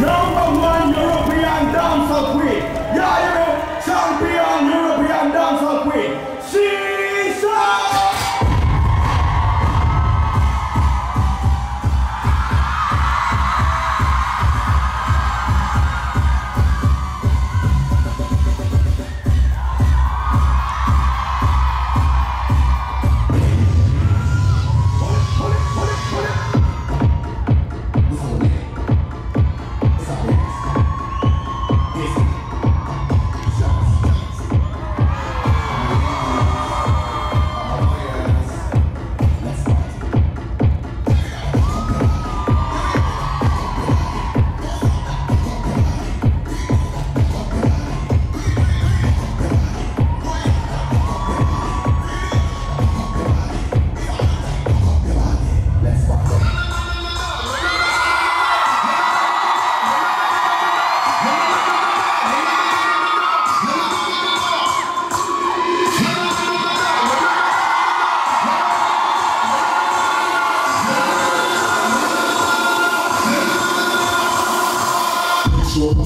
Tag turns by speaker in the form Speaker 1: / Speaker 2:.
Speaker 1: Number
Speaker 2: from